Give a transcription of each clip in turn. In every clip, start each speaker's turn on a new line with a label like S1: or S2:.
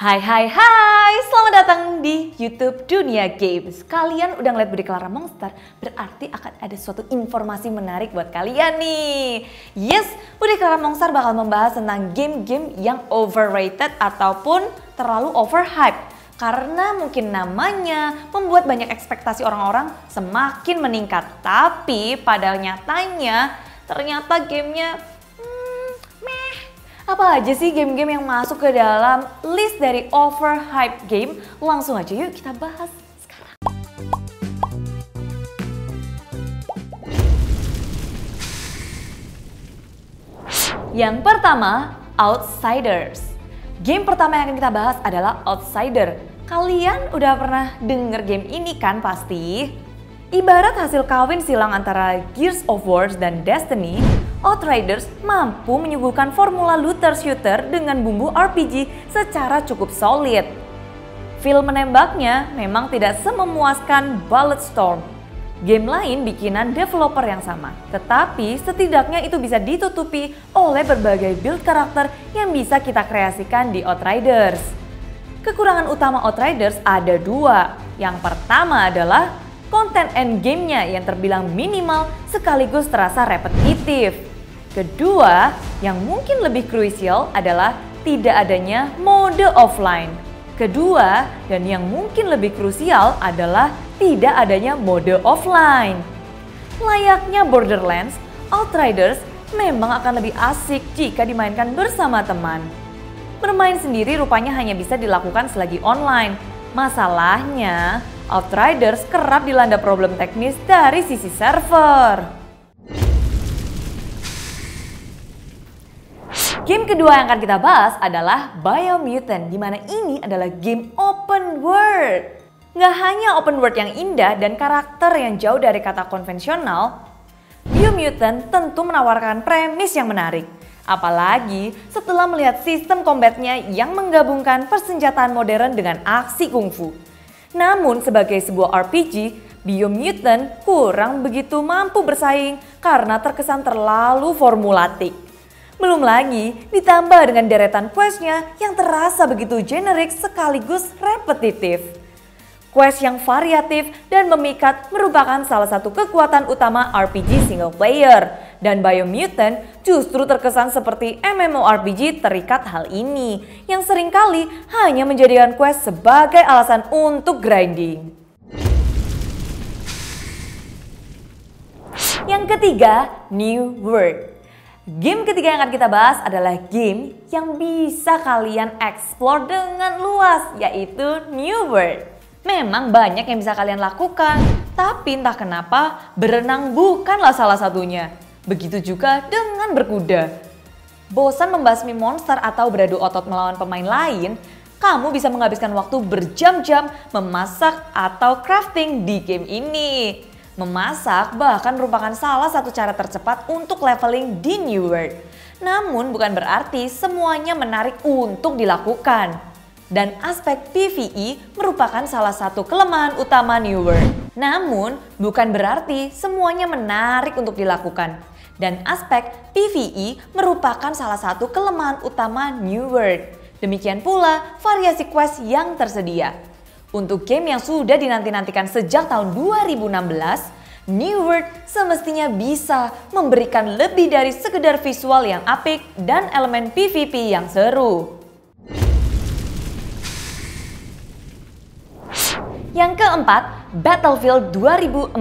S1: Hai hai hai, selamat datang di YouTube Dunia Games. Kalian udah ngeliat Budi Clara Monster, berarti akan ada suatu informasi menarik buat kalian nih. Yes, Budi Clara Monster bakal membahas tentang game-game yang overrated ataupun terlalu overhyped. Karena mungkin namanya membuat banyak ekspektasi orang-orang semakin meningkat. Tapi pada nyatanya ternyata gamenya apa aja sih game-game yang masuk ke dalam list dari overhyped game? Langsung aja yuk kita bahas sekarang. Yang pertama, Outsiders. Game pertama yang akan kita bahas adalah Outsider. Kalian udah pernah denger game ini kan pasti? Ibarat hasil kawin silang antara Gears of War dan Destiny, Outriders mampu menyuguhkan formula looter shooter dengan bumbu RPG secara cukup solid. Feel menembaknya memang tidak sememuaskan Bulletstorm. Game lain bikinan developer yang sama, tetapi setidaknya itu bisa ditutupi oleh berbagai build karakter yang bisa kita kreasikan di Outriders. Kekurangan utama Outriders ada dua. Yang pertama adalah konten endgame-nya yang terbilang minimal sekaligus terasa repetitif. Kedua, yang mungkin lebih krusial adalah tidak adanya mode offline. Kedua, dan yang mungkin lebih krusial adalah tidak adanya mode offline. Layaknya Borderlands, Outriders memang akan lebih asik jika dimainkan bersama teman. Bermain sendiri rupanya hanya bisa dilakukan selagi online. Masalahnya, Outriders kerap dilanda problem teknis dari sisi server. Game kedua yang akan kita bahas adalah Biomutant, di mana ini adalah game open world. Nggak hanya open world yang indah dan karakter yang jauh dari kata konvensional, Biomutant tentu menawarkan premis yang menarik. Apalagi setelah melihat sistem combatnya yang menggabungkan persenjataan modern dengan aksi kungfu. Namun sebagai sebuah RPG, Biomutant kurang begitu mampu bersaing karena terkesan terlalu formulatik. Belum lagi ditambah dengan deretan questnya yang terasa begitu generik sekaligus repetitif. Quest yang variatif dan memikat merupakan salah satu kekuatan utama RPG single player. Dan Biomutant justru terkesan seperti MMORPG terikat hal ini, yang sering kali hanya menjadikan quest sebagai alasan untuk grinding. Yang ketiga, New World. Game ketiga yang akan kita bahas adalah game yang bisa kalian explore dengan luas, yaitu New World. Memang banyak yang bisa kalian lakukan, tapi entah kenapa berenang bukanlah salah satunya. Begitu juga dengan berkuda. Bosan membasmi monster atau beradu otot melawan pemain lain, kamu bisa menghabiskan waktu berjam-jam memasak atau crafting di game ini. Memasak bahkan merupakan salah satu cara tercepat untuk leveling di New World. Namun bukan berarti semuanya menarik untuk dilakukan. Dan aspek PvE merupakan salah satu kelemahan utama New World. Namun bukan berarti semuanya menarik untuk dilakukan. Dan aspek PvE merupakan salah satu kelemahan utama New World. Demikian pula variasi quest yang tersedia. Untuk game yang sudah dinanti-nantikan sejak tahun 2016, New World semestinya bisa memberikan lebih dari sekedar visual yang apik dan elemen PvP yang seru. Yang keempat, Battlefield 2042.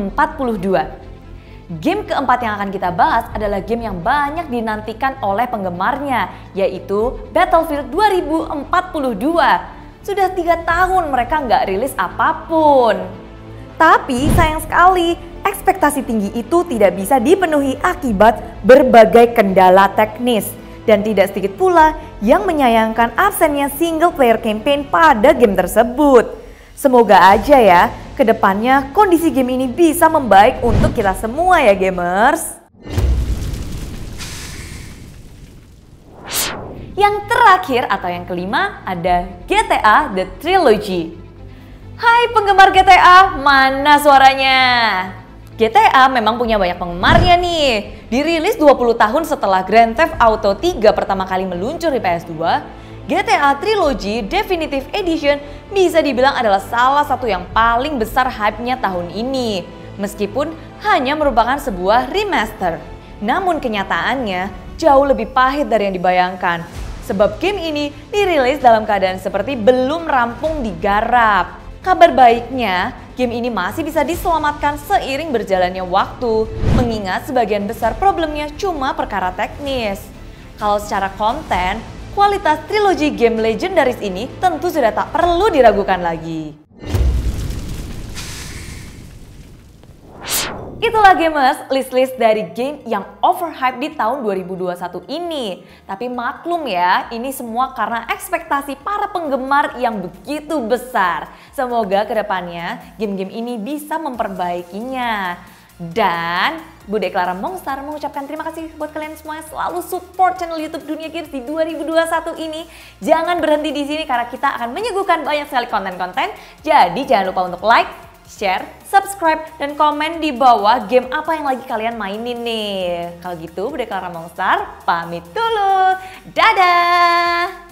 S1: Game keempat yang akan kita bahas adalah game yang banyak dinantikan oleh penggemarnya, yaitu Battlefield 2042 sudah tiga tahun mereka nggak rilis apa pun. Tapi sayang sekali, ekspektasi tinggi itu tidak bisa dipenuhi akibat berbagai kendala teknis. Dan tidak sedikit pula yang menyayangkan absennya single player campaign pada game tersebut. Semoga aja ya, ke depannya kondisi game ini bisa membaik untuk kita semua ya gamers. Yang terakhir atau yang kelima ada GTA The Trilogy. Hai penggemar GTA, mana suaranya? GTA memang punya banyak penggemarnya nih. Dirilis 20 tahun setelah Grand Theft Auto 3 pertama kali meluncur di PS2, GTA Trilogy Definitive Edition bisa dibilang adalah salah satu yang paling besar hype-nya tahun ini. Meskipun hanya merupakan sebuah remaster. Namun kenyataannya jauh lebih pahit dari yang dibayangkan. Sebab game ini dirilis dalam keadaan seperti belum rampung digarap. Kabar baiknya, game ini masih bisa diselamatkan seiring berjalannya waktu, mengingat sebagian besar problemnya cuma perkara teknis. Kalau secara konten, kualitas trilogi game legendaris ini tentu sudah tak perlu diragukan lagi. Itulah gamers, list-list dari game yang overhype di tahun 2021 ini. Tapi maklum ya, ini semua karena ekspektasi para penggemar yang begitu besar. Semoga ke depannya game-game ini bisa memperbaikinya. Dan Bude Clara Mongstar mengucapkan terima kasih buat kalian semua yang selalu support channel YouTube Dunia Gears di 2021 ini. Jangan berhenti di sini karena kita akan menyuguhkan banyak sekali konten-konten. Jadi jangan lupa untuk like, share, subscribe, dan komen di bawah game apa yang lagi kalian mainin nih. Kalau gitu, Bude Clara Mongstar pamit dulu. Dadah!